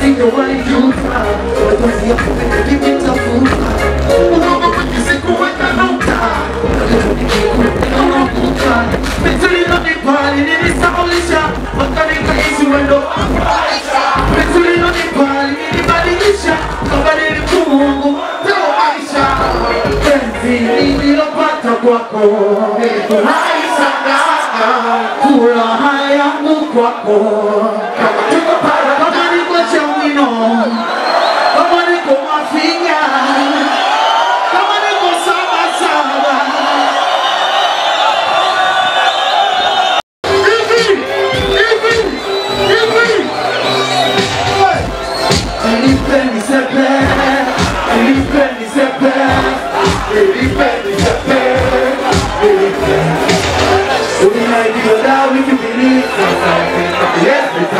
sing the way you cry But when you open the give me the food Unaona kwenye siku wenda nauta Naliponikiko ninaona kuta Mituli na nipali nilisaulisha Maka nikaishi wendo wapaisha Mituli na nipali nilibadilisha Kama nilikuwa Mungu ndio maisha Penzi nililopata kwako Haishangaa kula hayangu kwako. Kama tuko pale Yes, because